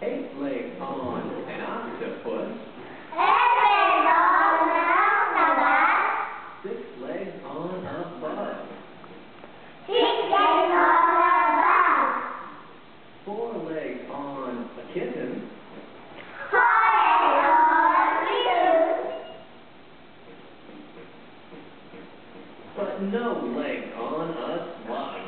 Eight legs on an octopus. Eight legs on an octopus. Six legs on a bus. Six legs on a bus. Four legs on a kitten. Four on a. But no legs on a slug.